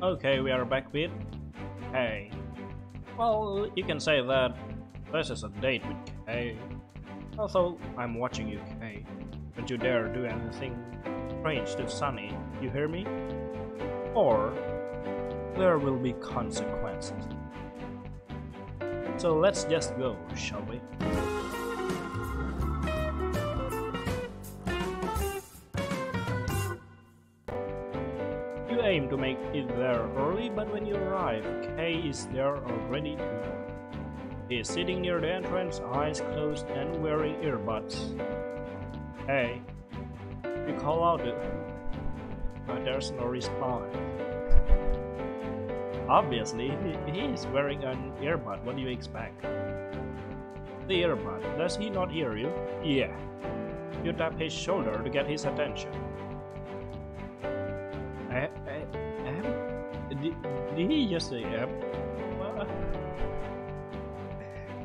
Okay, we are back with Kay. Well, you can say that this is a date with Kay. Also, I'm watching you, Kay. Don't you dare do anything strange to Sunny, you hear me? Or there will be consequences. So let's just go, shall we? To make it there early, but when you arrive, Kay is there already too. He is sitting near the entrance, eyes closed and wearing earbuds. Hey, you call out it, but there's no response. Obviously, he is wearing an earbud. What do you expect? The earbud. Does he not hear you? Yeah. You tap his shoulder to get his attention. He just em?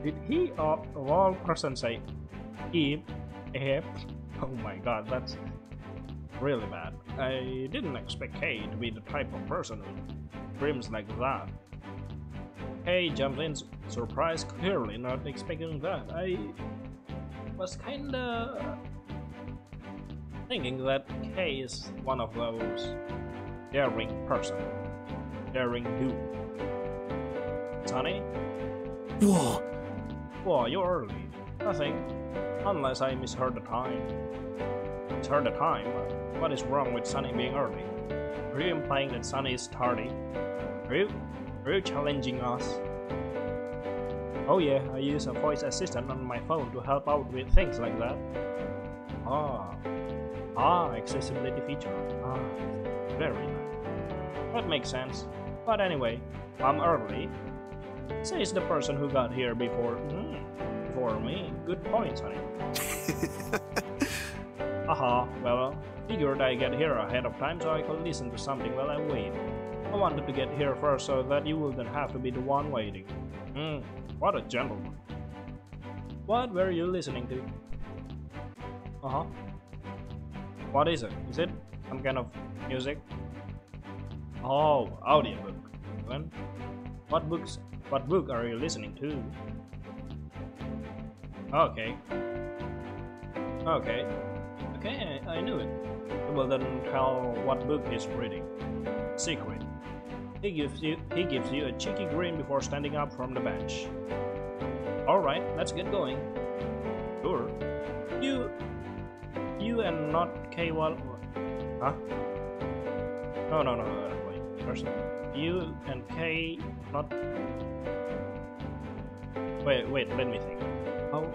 Did he of of all person say em? Em? Oh my god, that's really bad. I didn't expect Kay to be the type of person who dreams like that. Kay jumped surprised, clearly not expecting that. I was kinda thinking that Kay is one of those daring person, daring dude. Sunny? Whoa! Whoa, you're early. Nothing. Unless I misheard the time. Misheard the time? What is wrong with Sunny being early? Are you implying that Sunny is tardy? Are you, are you challenging us? Oh yeah, I use a voice assistant on my phone to help out with things like that. Ah. Ah, accessibility feature. Ah, very nice. That makes sense. But anyway, I'm early. Says the person who got here before. Hmm, before me. Good point, honey. Haha, well, figured I get here ahead of time so I could listen to something while I wait. I wanted to get here first so that you wouldn't have to be the one waiting. Hmm, what a gentleman. What were you listening to? Uh huh. What is it? Is it some kind of music? Oh, audiobook. Then, what books? What book are you listening to? Okay. Okay. Okay, I, I knew it. Well, then tell what book he's reading. Secret. He gives you he gives you a cheeky grin before standing up from the bench. All right, let's get going. Sure. You, you and not K1. Huh? No, no, no, First, you and Kay not. Wait, wait. Let me think. Oh.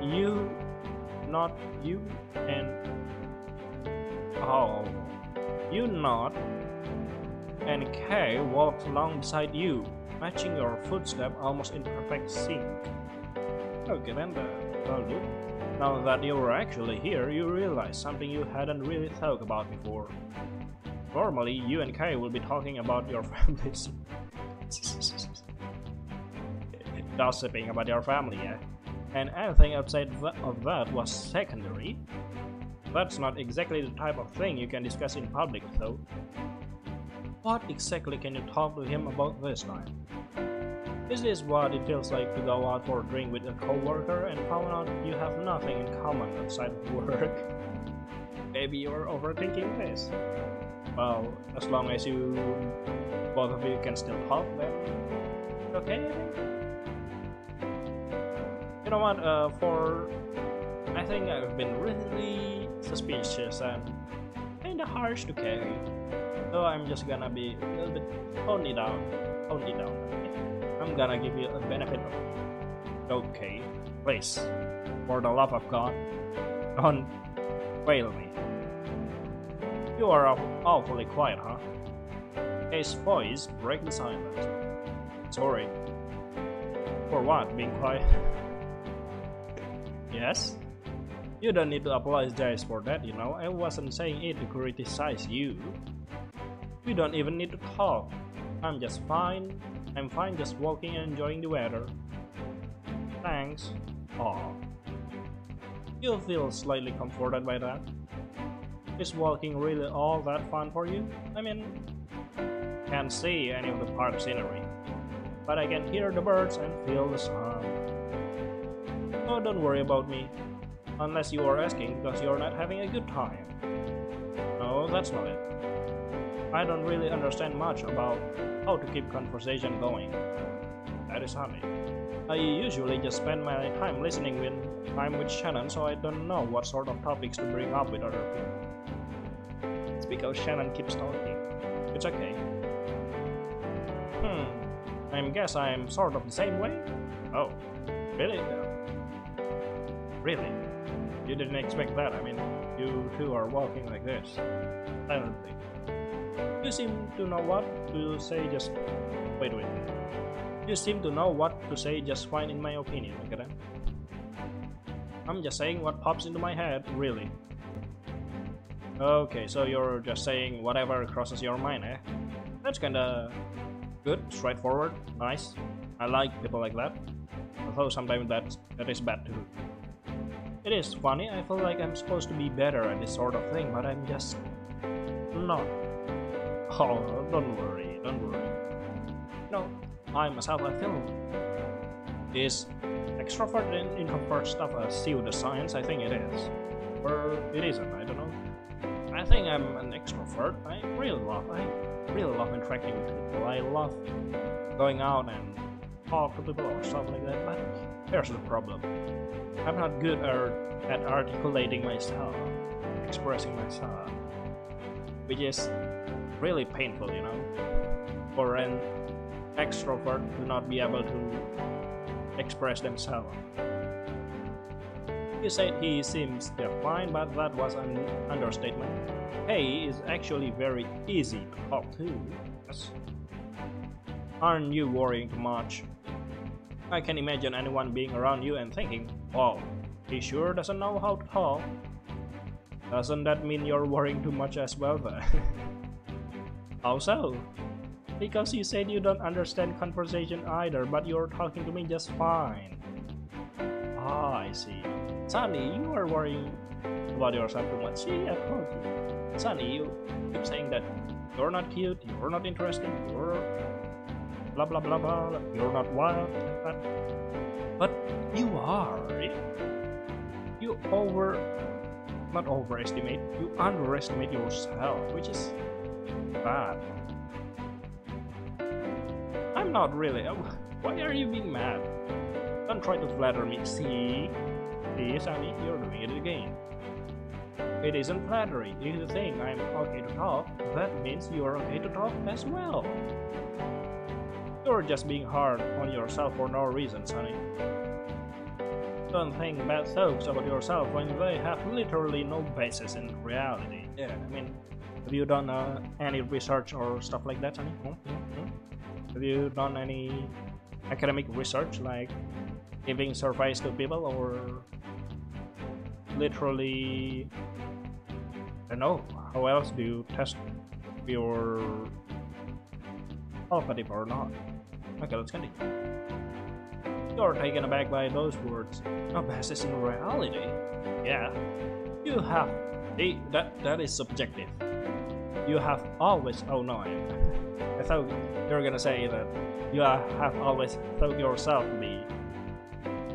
You, not you, and oh, you not, and K walks along beside you, matching your footstep almost in perfect sync. Okay, then uh, that'll do. Now that you're actually here, you realize something you hadn't really thought about before. Normally, you and Kay will be talking about your families. Gossiping about your family, yeah? And anything outside of that was secondary. That's not exactly the type of thing you can discuss in public, though. What exactly can you talk to him about this time? This is what it feels like to go out for a drink with a coworker and found out you have nothing in common outside of work? Maybe you're overthinking this. Well, as long as you both of you can still then it's okay. You know what? Uh, for I think I've been really suspicious and kinda harsh to carry. So I'm just gonna be a little bit tone it down, tone it down. okay? I'm gonna give you a benefit of okay, please, for the love of God, don't fail me. You are awfully quiet, huh? His voice breaks the silence. Sorry. For what? Being quiet? yes? You don't need to apologize for that, you know. I wasn't saying it to criticize you. We don't even need to talk. I'm just fine. I'm fine just walking and enjoying the weather. Thanks. Aw. You feel slightly comforted by that? Is walking really all that fun for you? I mean, can't see any of the park scenery, but I can hear the birds and feel the sun. Oh, don't worry about me, unless you are asking because you're not having a good time. No, that's not it. I don't really understand much about how to keep conversation going. That is honey. I usually just spend my time listening when I'm with Shannon, so I don't know what sort of topics to bring up with other people. It's because Shannon keeps talking. It's okay. Hmm. I guess I'm sort of the same way? Oh. Really? Really? You didn't expect that. I mean, you two are walking like this. Silently. You seem to know what to say just... Wait, wait. You seem to know what to say just fine in my opinion, okay? I'm just saying what pops into my head, really. Okay, so you're just saying whatever crosses your mind, eh? That's kinda good, straightforward, nice. I like people like that. Although sometimes that that is bad too. It is funny, I feel like I'm supposed to be better at this sort of thing, but I'm just not. Oh, don't worry, don't worry. No, I myself I feel is extrovert and introvert stuff a pseudoscience? I think it is. Or it isn't, I don't know. I think I'm an extrovert. I really love I really love interacting with people. I love going out and talk to people or stuff like that, but here's the problem. I'm not good at articulating myself, expressing myself. Which is really painful, you know. For an extrovert to not be able to express themselves. He said he seems fine, but that was an understatement. Kay is actually very easy to talk to. Yes. Aren't you worrying too much? I can imagine anyone being around you and thinking, wow, he sure doesn't know how to talk. Doesn't that mean you're worrying too much as well then? how so? Because you said you don't understand conversation either, but you're talking to me just fine. Ah, I see. Sunny, you are worrying about yourself too much. See, I told you. Sunny, you keep saying that you're not cute, you're not interesting, you're blah blah blah blah, you're not wild, but, but you are. You over, not overestimate, you underestimate yourself, which is bad. I'm not really. Oh, why are you being mad? Don't try to flatter me. See? See, Sunny, you're doing it again. It isn't flattery. If you think I'm okay to talk, that means you're okay to talk as well. You're just being hard on yourself for no reason, Sunny. Don't think bad thoughts about yourself when they have literally no basis in reality. Yeah, I mean, have you done uh, any research or stuff like that, Sunny? Hmm? Hmm? Hmm? Have you done any academic research like giving surveys to people or literally I don't know how else do you test your talkative or not? Okay, let's continue. You're taken aback by those words. No basis in reality. Yeah. You have that that is subjective. You have always oh no I thought you were gonna say that you have always thought yourself to be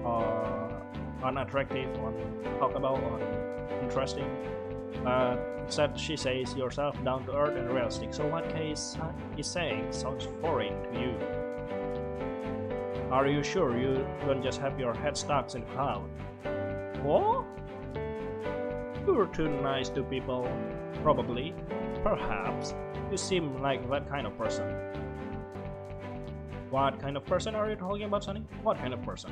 uh, unattractive or talk about or interesting. Uh, instead, she says yourself down to earth and realistic. So what case is saying sounds foreign to you. Are you sure you don't just have your head stuck in the cloud? What? You're too nice to people. Probably. Perhaps. You seem like that kind of person. What kind of person are you talking about, Sunny? What kind of person?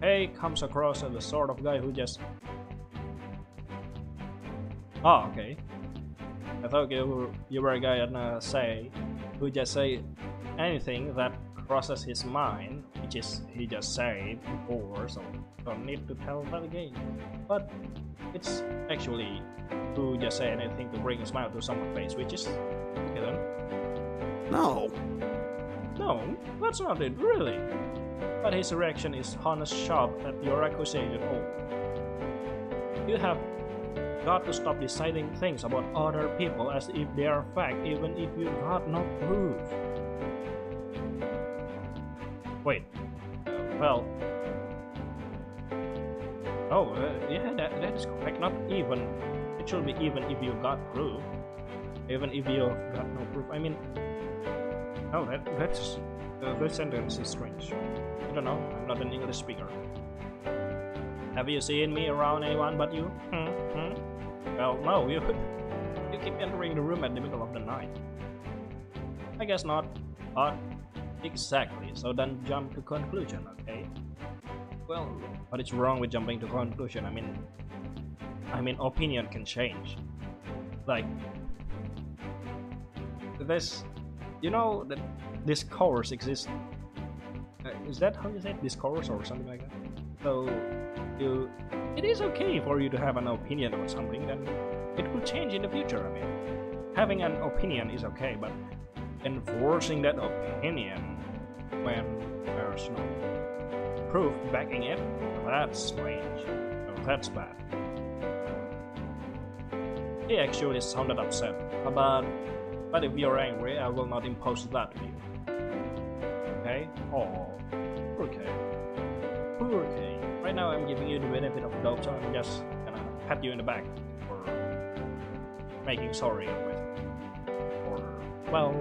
Kay comes across as the sort of guy who just... Oh, okay. I thought you were, you were a guy gonna say who just say anything that crosses his mind, which is he just said before, so don't need to tell that again. But it's actually to just say anything to bring a smile to someone's face, which is okay then. No. No, that's not it, really. But his reaction is honest sharp at your accusation. Oh. You have got to stop deciding things about other people as if they are fact, even if you got no proof. Wait. Well. Oh, uh, yeah, that, that is correct. Not even. It should be even if you got proof. Even if you got no proof. I mean. Oh, that that's. Uh, that sentence is strange. I don't know. I'm not an English speaker. Have you seen me around anyone but you? Hmm? Hmm? Well, no, you, you keep entering the room at the middle of the night. I guess not. But exactly, so then jump to conclusion, okay? Well, what is wrong with jumping to conclusion? I mean, I mean, opinion can change. Like, this, you know that this course exists. Uh, is that how you say it? This course or something like that? So, you, it is okay for you to have an opinion about something, then it will change in the future. I mean, having an opinion is okay, but enforcing that opinion when there's no proof backing it, that's strange. Oh, that's bad. He actually sounded upset, but, but if you're angry, I will not impose that on you. Okay? Oh, okay. Okay. Right now I'm giving you the benefit of the doubt, so I'm just gonna pat you in the back for making sorry well,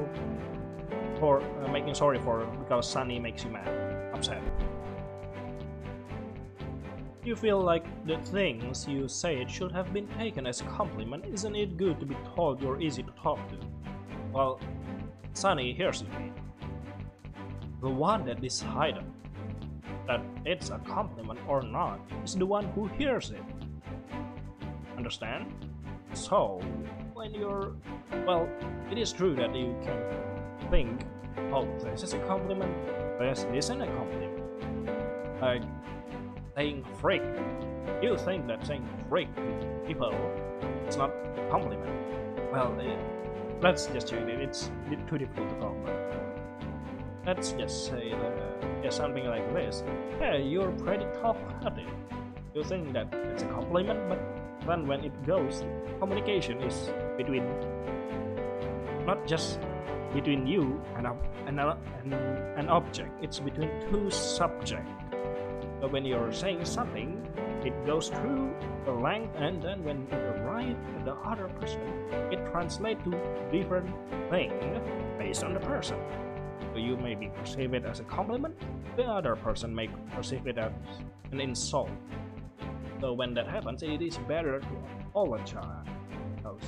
for uh, making sorry for because Sunny makes you mad, upset. You feel like the things you said should have been taken as a compliment. Isn't it good to be told you're easy to talk to? Well, Sunny hears thing. The one that decided that it's a compliment or not is the one who hears it. Understand? So, when you're. Well, it is true that you can think, oh, this is a compliment, this isn't a compliment. Like, saying freak. You think that saying freak to people is not a compliment. Well, uh, let's just change it. It's too difficult to. Let's just say that, yeah, something like this. Hey, you're pretty tough-headed. You think that it's a compliment, but then when it goes, communication is between not just between you and and, and an object. It's between two subjects. When you're saying something, it goes through the length, and then when it arrives at the other person, it translates to different thing based on the person. So you may be perceive it as a compliment, the other person may perceive it as an insult. So when that happens, it is better to apologize because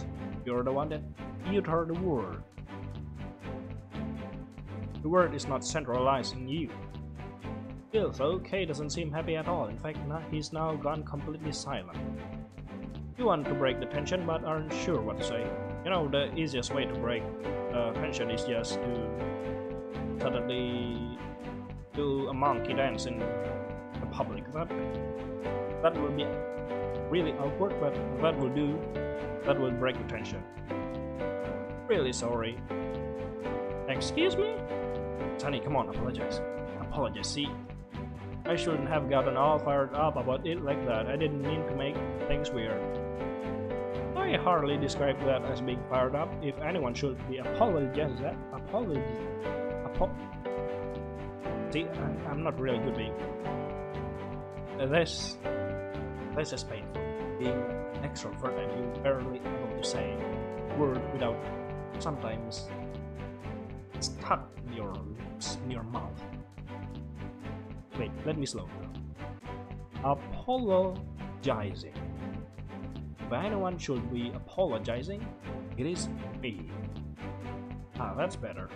you're the one that uttered the word. The word is not centralized in you. Still, though, Kay doesn't seem happy at all. In fact, he's now gone completely silent. You want to break the tension, but aren't sure what to say. You know, the easiest way to break the tension is just to suddenly do a monkey dance in the public. That that will be really awkward, but that will do. That will break the tension. Really sorry. Excuse me? Sunny, come on, apologize. Apologize, see? I shouldn't have gotten all fired up about it like that. I didn't mean to make things weird. I hardly describe that as being fired up. If anyone should be apologizing, apologize. Apo see, I, I'm not really good being. This, this is painful. Being an extrovert and you barely able to say word without sometimes stuck in your lips, in your mouth. Wait, let me slow down. Apologizing. If anyone should be apologizing, it is me. Ah, that's better.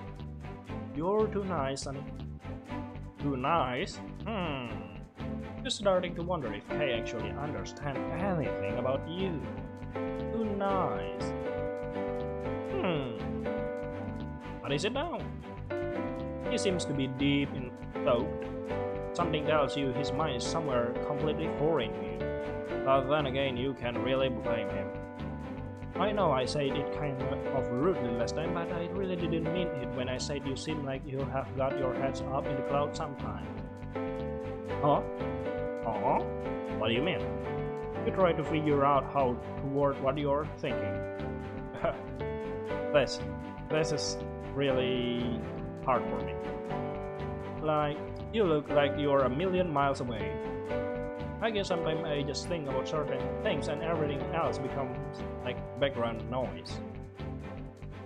You're too nice, Sunny. Too nice? Hmm. Just starting to wonder if Kay actually understands anything about you. Too nice. Is it now? He seems to be deep in thought. Something tells you his mind is somewhere completely foreign to you. But then again, you can really blame him. I know I said it kind of rudely last time, but I really didn't mean it when I said you seem like you have got your heads up in the clouds sometimes. Huh? Huh? What do you mean? You try to figure out how to word what you're thinking. this, this is really hard for me. Like, you look like you're a million miles away. I guess sometimes I just think about certain things and everything else becomes like background noise.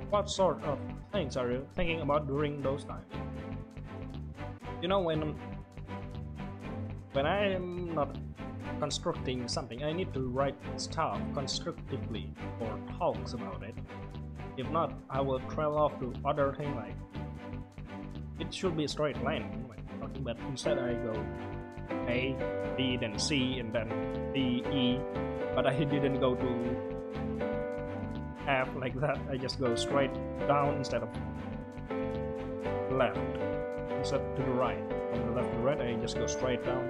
What sort of things are you thinking about during those times? You know, when when I am not constructing something, I need to write stuff constructively or talks about it. If not, I will trail off to other thing like it should be a straight line but instead I go A, B, then C, and then D, E, but I didn't go to F like that. I just go straight down instead of left, instead to the right. From the left to the right, I just go straight down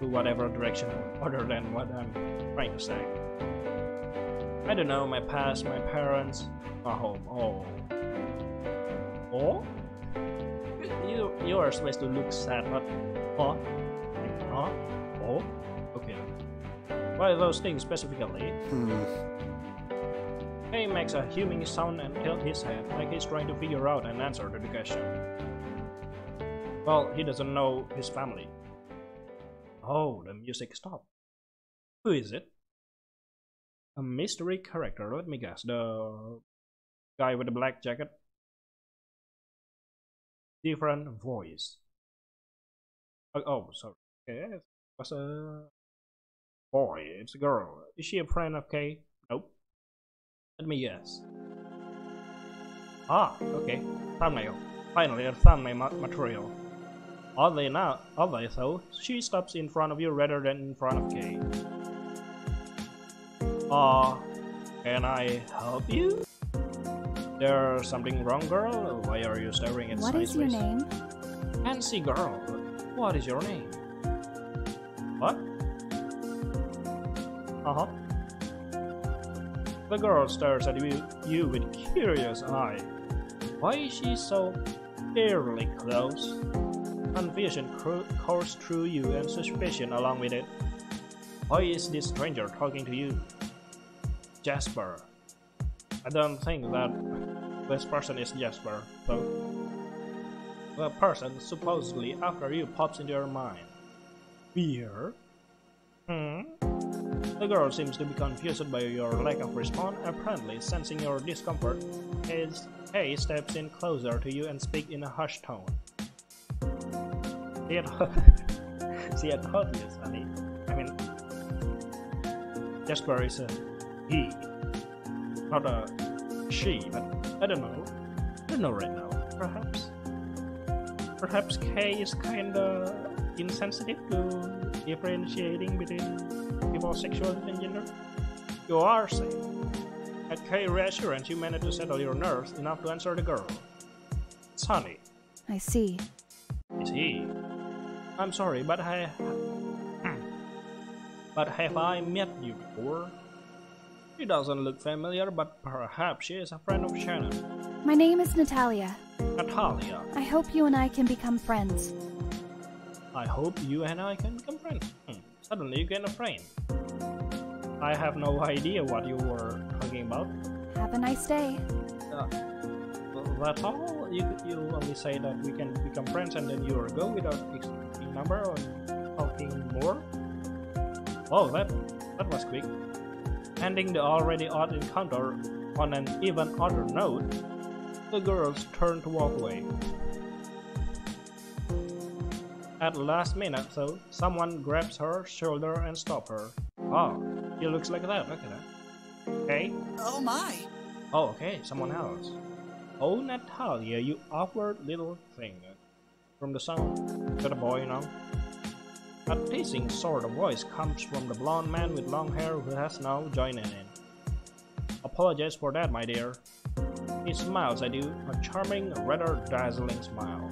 to whatever direction other than what I'm trying to say. I don't know, my past, my parents, my home. Oh. Oh? You, you are supposed to look sad, not huh? Like, huh? Oh? Okay. Why those things specifically? Hmm. He makes a humming sound and tilt his head like he's trying to figure out an answer to the question. Well, he doesn't know his family. Oh, the music stopped. Who is it? A mystery character, let me guess. The guy with the black jacket? Different voice. Oh, oh sorry. Okay, it was a boy. It's a girl. Is she a friend of Kay? Nope. Let me guess. Ah, okay. Thumbnail. Finally, a thumbnail ma material. Oddly enough, oddly though, she stops in front of you rather than in front of Kay. Uh, can I help you? There's something wrong, girl? Why are you staring at What is your name? Fancy girl. What is your name? What? Uh-huh. The girl stares at you, you with curious eye. Why is she so eerily close? Confusion coursed through you and suspicion along with it. Why is this stranger talking to you? Jasper. I don't think that this person is Jasper, though. The person supposedly after you pops into your mind. Fear? Hmm? The girl seems to be confused by your lack of response, apparently sensing your discomfort. Kay steps in closer to you and speaks in a hushed tone. See, I See, I told you, Sunny. I mean, Jasper is a he, not a she, but I don't know. I don't know right now. Perhaps. Perhaps Kay is kinda insensitive to differentiating between people's sexuality and gender. You are safe. At Kay reassurance, you managed to settle your nerves enough to answer the girl. Sunny. I see. Is he? I'm sorry, but I. Hmm. but have I met you before? She doesn't look familiar, but perhaps she is a friend of Shannon. My name is Natalia. Natalia. I hope you and I can become friends. I hope you and I can become friends. Hmm. Suddenly you get a friend. I have no idea what you were talking about. Have a nice day. Uh, that's all? You, you only say that we can become friends and then you are go without exchanging number or talking more? Oh, that, that was quick. Ending the already odd encounter on an even odder note, the girls turn to walk away. At the last minute, though, someone grabs her shoulder and stops her. Oh, he looks like that, look at that. Okay? Oh my! Oh, okay, someone else. Oh, Natalia, you awkward little thing. From the song to the boy, you know? A teasing sort of voice comes from the blond man with long hair who has now joined in. Apologize for that, my dear. He smiles at you, a charming, rather dazzling smile.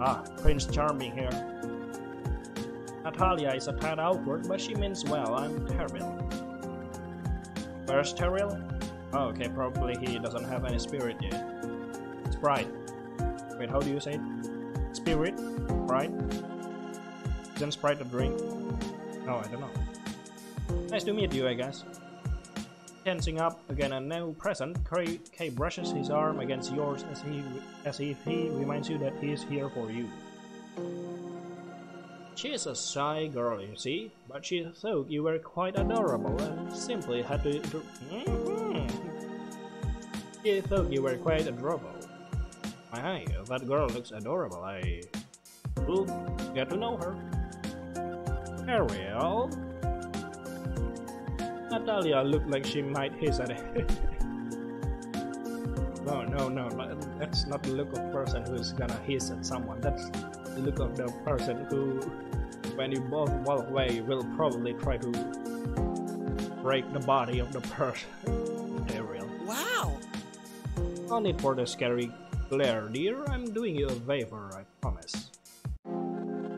Ah, Prince Charming here. Natalia is a tad awkward, but she means well. I'm Terrible. Where's Terrill? Oh, okay, probably he doesn't have any spirit yet. Sprite. Wait, how do you say it? Spirit? Sprite? Isn't Sprite a drink? No, I don't know. Nice to meet you, I guess. Tensing up again a new present, Kay brushes his arm against yours as he as if he reminds you that he is here for you. She is a shy girl, you see, but she thought you were quite adorable and simply had to. to Mhm. She thought you were quite adorable. My, that girl looks adorable. I will get to know her. Ariel. Natalia looked like she might hiss at it. no, no, no, that's not the look of a person who's gonna hiss at someone. That's the look of the person who, when you both walk away, will probably try to break the body of the person. Ariel. Wow! No need for the scary glare, dear. I'm doing you a favor, I promise.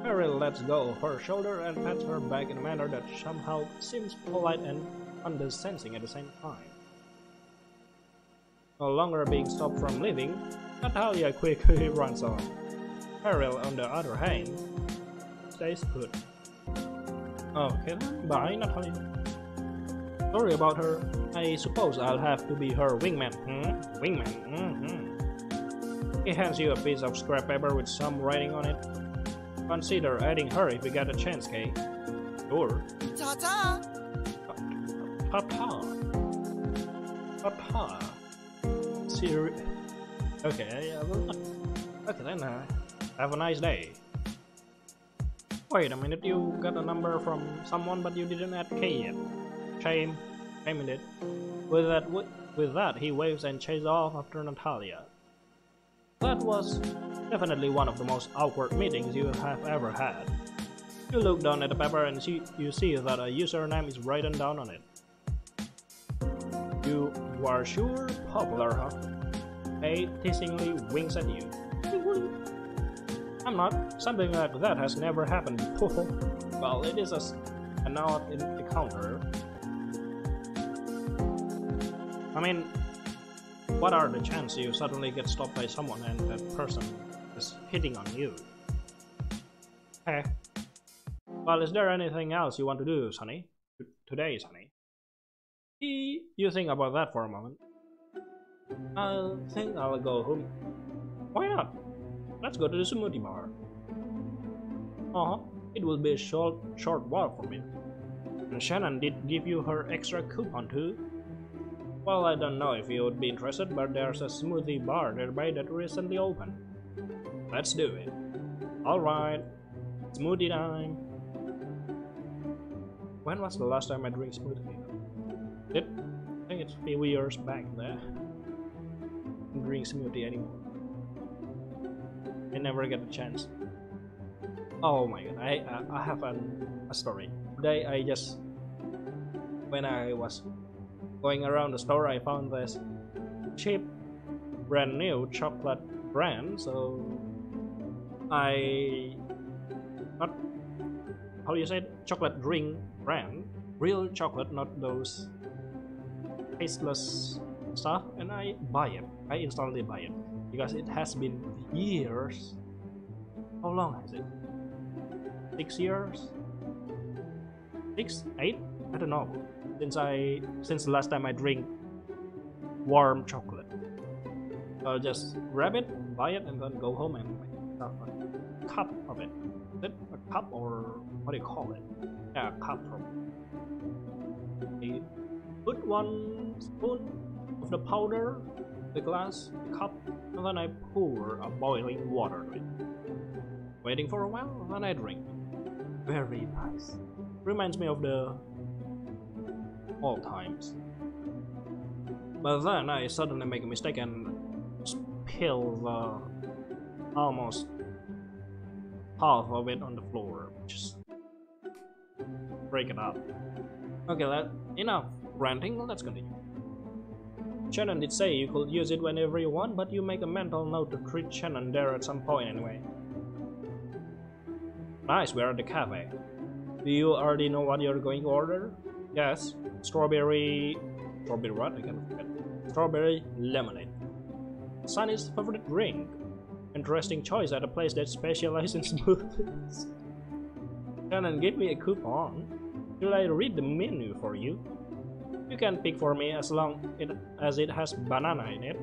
Ariel lets go of her shoulder and pats her back in a manner that somehow seems polite and condescending at the same time. No longer being stopped from leaving, Natalia quickly runs on. Ariel, on the other hand, stays put. Okay then, bye Natalia. Sorry about her. I suppose I'll have to be her wingman. Hmm? Wingman. hmm He hands you a piece of scrap paper with some writing on it. Consider adding her if you get a chance, Kay. Sure. Ta-ta! Papa. Papa. Seri- Okay, yeah, well, okay then. Uh, have a nice day. Wait a minute, you got a number from someone, but you didn't add Kay yet. Shame. Shame in it. With that, with that, he waves and chases off after Natalia. That was definitely one of the most awkward meetings you have ever had. You look down at the paper and see, you see that a username is written down on it. You, you are sure popular, huh? A teasingly winks at you. I'm not. Something like that has never happened before. well, it is a, an odd encounter. I mean, what are the chances you suddenly get stopped by someone and that person is hitting on you? Eh. Well, is there anything else you want to do, Sunny? T- Today, Sunny? You think about that for a moment. I think I'll go home. Why not? Let's go to the smoothie bar. Uh-huh. It will be a short, short walk from it. And Shannon did give you her extra coupon too. Well, I don't know if you would be interested, but there's a smoothie bar nearby that recently opened. Let's do it. Alright. Smoothie time. When was the last time I drank smoothie? It, I think it's a few years back there. Drink smoothie anymore. I never get a chance. Oh my god, I I, I have an, a story. Today I just when I was going around the store I found this cheap brand new chocolate brand so I not how you say it? chocolate drink brand. Real chocolate not those tasteless stuff and I buy it. I instantly buy it because it has been years. How long has it? Six years? Six eight I don't know. Since I since the last time I drink warm chocolate. I'll just grab it buy it and then go home and make a cup of it. Is it a cup or what do you call it? Yeah a cup I put one spoon of the powder the glass the cup and then I pour a boiling water it. Waiting for a while then I drink. Very nice. Reminds me of the old times but then I suddenly make a mistake and spill the almost half of it on the floor just break it up okay that enough ranting let's continue Shannon did say you could use it whenever you want, but you make a mental note to treat Shannon there at some point anyway. Nice, we're at the cafe. Do you already know what you're going to order? Yes, strawberry... Strawberry what? I can't forget. Strawberry lemonade. Sunny's favorite drink. Interesting choice at a place that specializes in smoothies. Shannon, give me a coupon. Should I read the menu for you? You can pick for me as long it, as it has banana in it.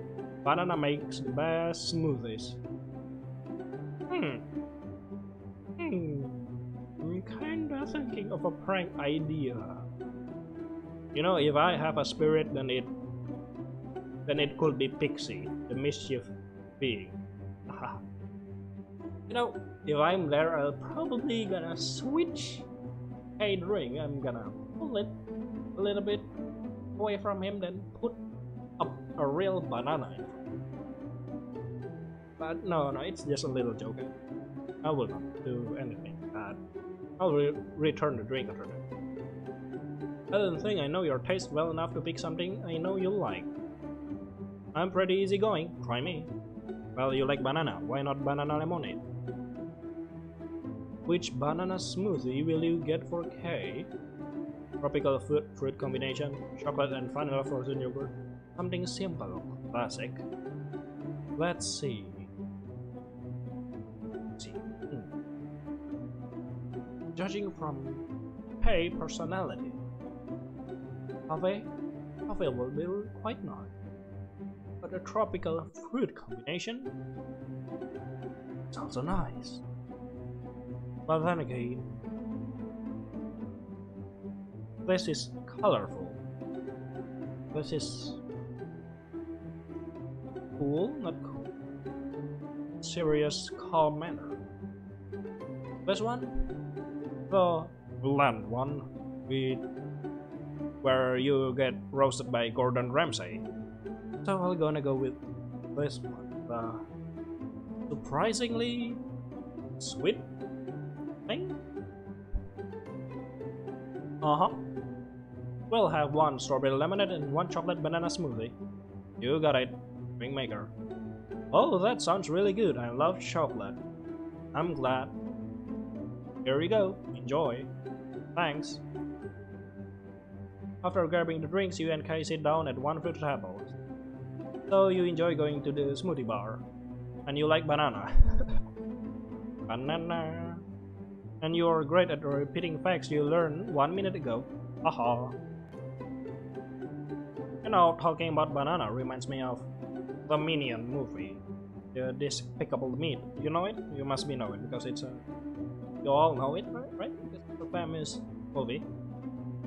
Banana makes the best smoothies. Hmm. Hmm. I'm kinda thinking of a prank idea. You know, if I have a spirit, then it then it could be Pixie, the mischief being. you know, if I'm there, I'll probably gonna switch a drink. I'm gonna pull it a little bit away from him, then put up a real banana in But no, no, it's just a little joke. I will not do anything bad. I'll re return the drink after. I don't think I know your taste well enough to pick something I know you'll like. I'm pretty easygoing, try me. Well, you like banana, why not banana lemonade? Which banana smoothie will you get for Kay? Tropical fruit, fruit combination, chocolate and vanilla frozen yogurt. Something simple, classic. Let's see. Let's see. Hmm. Judging from pay personality, Ave, Ave will be quite nice. But a tropical fruit combination sounds also nice. But then again, this is colorful. This is cool, not cool. Serious, calm manner. This one, the bland one, with where you get roasted by Gordon Ramsay. So I'm gonna go with this one, surprisingly sweet thing. Uh huh. We'll have one strawberry lemonade and one chocolate banana smoothie. You got it, Ringmaker. Oh, that sounds really good. I love chocolate. I'm glad. Here you go. Enjoy. Thanks. After grabbing the drinks, you and Kay sit down at one fruit table. So you enjoy going to the smoothie bar. And you like banana. banana. And you're great at repeating facts you learned one minute ago. Haha. You know, talking about banana reminds me of the Minion movie. The Despicable Me. You know it? You must be know it because it's a. You all know it, right? Right? It's a famous movie.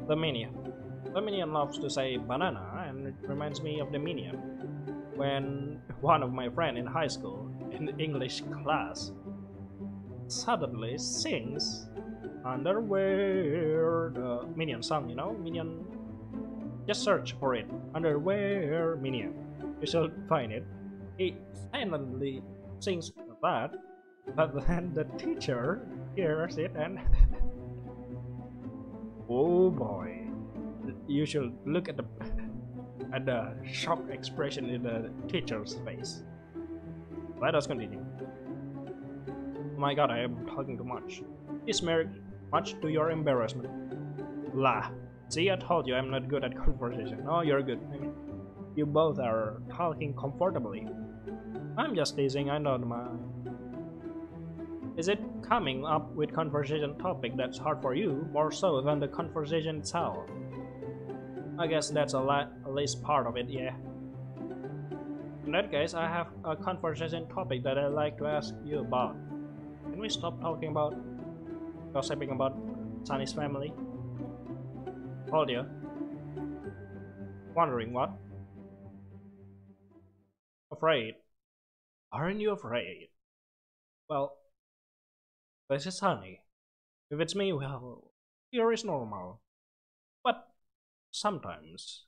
The Minion. The Minion loves to say banana, and it reminds me of the Minion. When one of my friends in high school, in English class, suddenly sings Underwear, uh, the Minion song, you know? Minion. Just search for it. Underwear Minion. You should find it. He silently sings that, but then the teacher hears it and. oh boy. You should look at the at the shock expression in the teacher's face. Let us continue. My god, I am talking too much. Is married much to your embarrassment. La. See, I told you I'm not good at conversation. Oh, you're good. I mean, you both are talking comfortably. I'm just teasing, I don't mind. Is it coming up with conversation topic that's hard for you, more so than the conversation itself? I guess that's a, lot, at least part of it, yeah. In that case, I have a conversation topic that I'd like to ask you about. Can we stop talking about gossiping about Sunny's family? Hold you. Wondering what? Afraid. Aren't you afraid? Well, this is Sunny. If it's me, well, here is normal. Sometimes,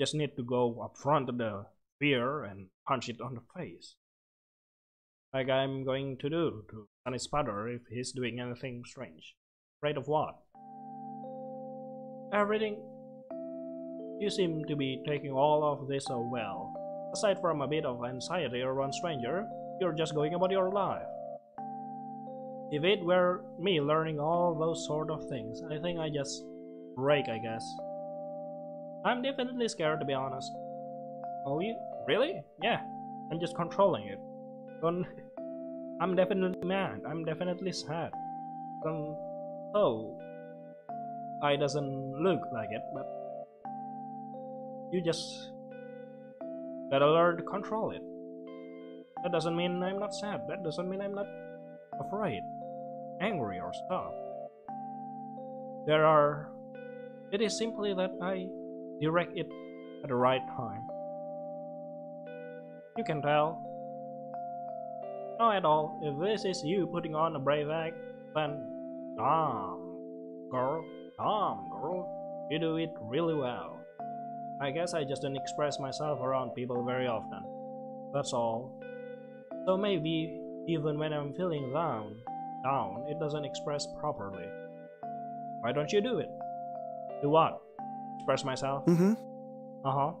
just need to go up front of the fear and punch it on the face. Like I'm going to do to Sunny's father if he's doing anything strange. Afraid of what? Everything. You seem to be taking all of this so well. Aside from a bit of anxiety around stranger, you're just going about your life. If it were me learning all those sort of things, I think I just break, I guess. I'm definitely scared to be honest. Oh, you? Really? Yeah. I'm just controlling it. Don't. I'm definitely mad. I'm definitely sad. Um. Oh. I doesn't look like it, but you just gotta learn to control it. That doesn't mean I'm not sad. That doesn't mean I'm not afraid, angry, or stuff. There are. It is simply that I direct it at the right time. You can tell. Not at all. If this is you putting on a brave act, then damn, girl, damn, girl, you do it really well. I guess I just don't express myself around people very often. That's all. So maybe even when I'm feeling down, down, it doesn't express properly. Why don't you do it? Do what? Express myself? Mm-hmm. Uh-huh.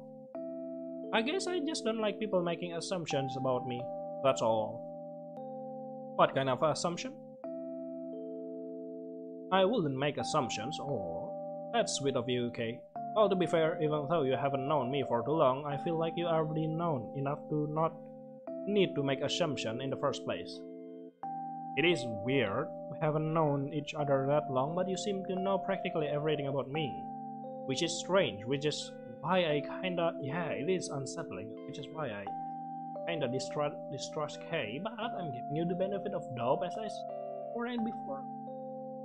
I guess I just don't like people making assumptions about me. That's all. What kind of assumption? I wouldn't make assumptions, or... That's sweet of you, Kay. Well, to be fair, even though you haven't known me for too long, I feel like you already known enough to not need to make assumption in the first place. It is weird. We haven't known each other that long, but you seem to know practically everything about me. Which is strange, which is why I kinda... Yeah, it is unsettling, which is why I kinda distrust, distrust Kay, but I'm giving you the benefit of doubt as I said before.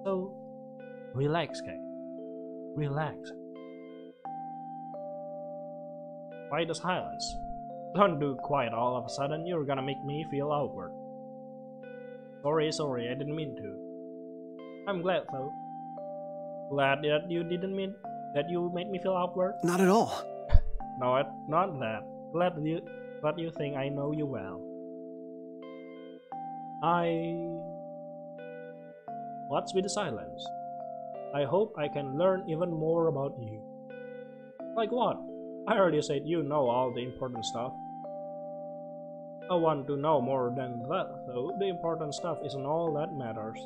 So, relax, Kay. Relax. Why the silence? Don't do quiet all of a sudden, you're gonna make me feel awkward. Sorry, sorry, I didn't mean to. I'm glad though. Glad that you didn't mean that you made me feel awkward. Not at all. No, not that. Glad you, glad you think I know you well. I. What's with the silence? I hope I can learn even more about you. Like what? I already said you know all the important stuff. I want to know more than that, though. The important stuff isn't all that matters.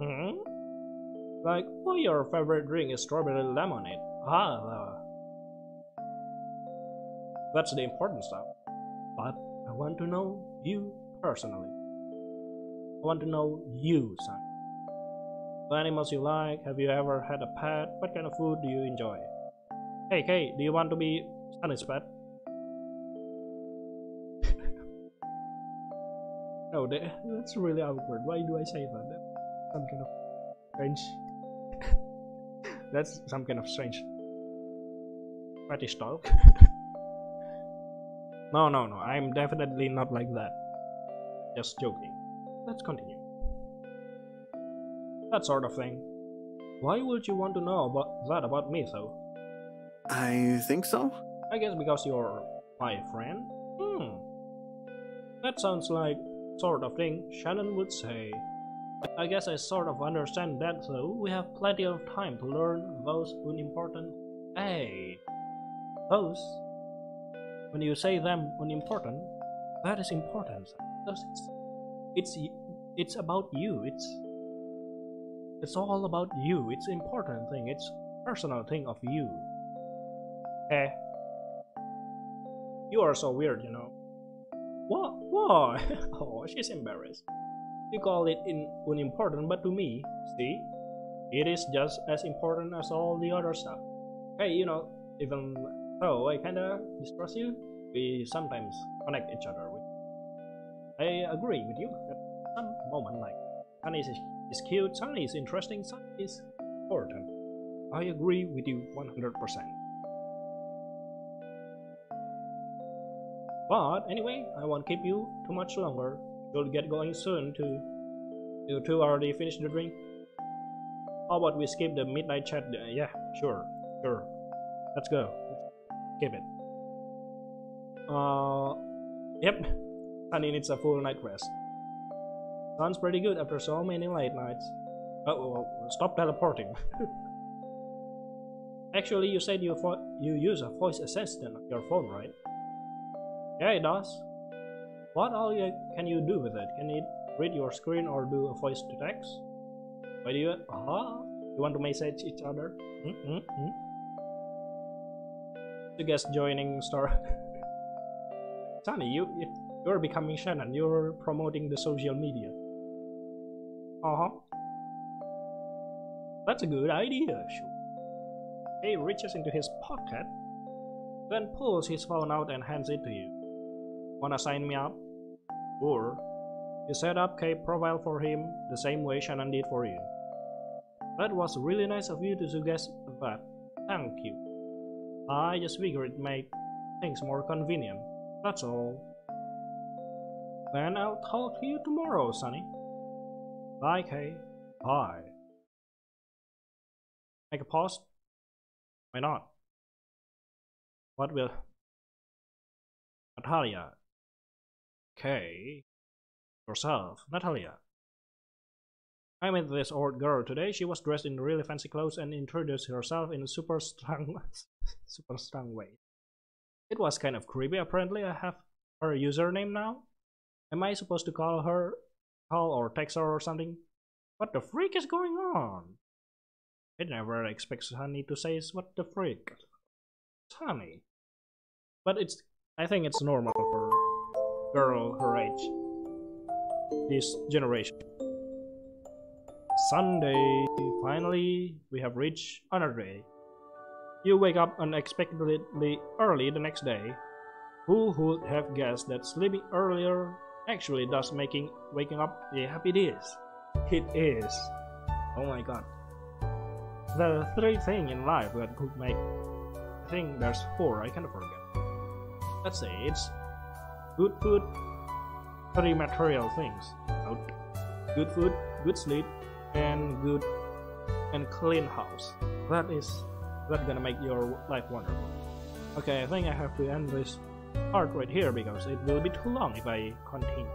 Hmm? Like, why your favorite drink is strawberry lemonade? Ah, uh, that's the important stuff. But I want to know you personally. I want to know you, son. What animals you like? Have you ever had a pet? What kind of food do you enjoy? Hey, Kay, do you want to be Sunny's pet? no, that's really awkward. Why do I say that? That's some kind of strange. That's some kind of strange fetish talk. no, no, no. I'm definitely not like that. Just joking. Let's continue. That sort of thing. Why would you want to know about that about me, though? I think so. I guess because you're my friend? Hmm. That sounds like sort of thing Shannon would say. I guess I sort of understand that though. We have plenty of time to learn those unimportant. Hey, those. When you say them unimportant, that is important. Because it's, it's it's about you. It's it's all about you. It's important thing. It's personal thing of you. Eh. You are so weird, you know. What? Why? oh, she's embarrassed. You call it in unimportant, but to me, see, it is just as important as all the other stuff. Hey, you know, even though I kinda distrust you, we sometimes connect each other with. I agree with you at some moment, like Sunny is, is cute, Sunny is interesting, Sunny is important. I agree with you 100%. But anyway, I won't keep you too much longer. You'll get going soon too. You two already finished the drink? How about we skip the midnight chat? Uh, yeah, sure, sure. Let's go. Skip it. Uh, yep. Sunny needs a full night rest. Sounds pretty good after so many late nights. Oh, stop teleporting. Actually, you said you you use a voice assistant on your phone, right? Yeah, it does. What all you, can you do with it? Can it read your screen or do a voice to text? Why do you? Ah, uh-huh. you want to message each other? Mm -hmm, -hmm. You guys joining Star? Sunny, you you're becoming Shannon. You're promoting the social media. Uh huh. That's a good idea. He reaches into his pocket, then pulls his phone out and hands it to you. Wanna sign me up? Or you set up K profile for him the same way Shannon did for you. That was really nice of you to suggest that. Thank you. I just figured it made things more convenient. That's all. Then I'll talk to you tomorrow, Sunny. Bye, Kay. Bye. Make a pause? Why not? What will Natalia? Kay. Yourself, Natalia. I met this old girl today. She was dressed in really fancy clothes and introduced herself in a super strong, super strong way. It was kind of creepy. Apparently, I have her username now. Am I supposed to call her, call or text her or something? What the freak is going on? I never expect Sunny to say what the freak. Sunny. But it's, I think it's normal for girl her age. This generation. Sunday. Finally, we have reached another day. You wake up unexpectedly early the next day. Who would have guessed that sleeping earlier actually does making waking up a happy days? It is. Oh my god. The three things in life that could make I think there's four, I can't forget. Let's say it's good food, three material things. Good food, good sleep, and good and clean house. That is that gonna make your life wonderful. Okay, I think I have to end this part right here because it will be too long if I continue.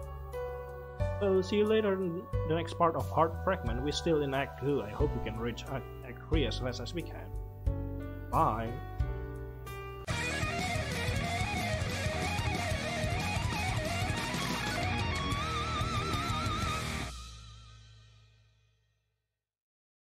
So see you later in the next part of Heart Fragment. We're still in Act 2. I hope we can reach Act 3 as fast as we can. Bye.